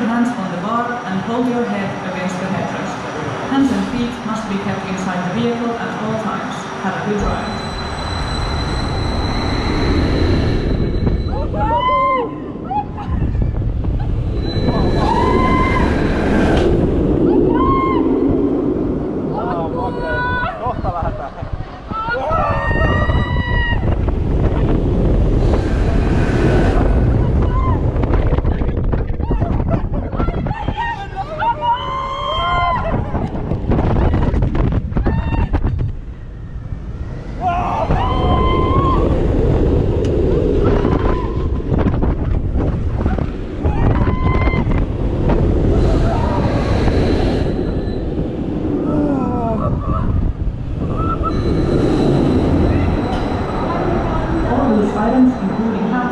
your hands on the bar and hold your head against the headrest. Hands and feet must be kept inside the vehicle at all times. Have a good ride. items including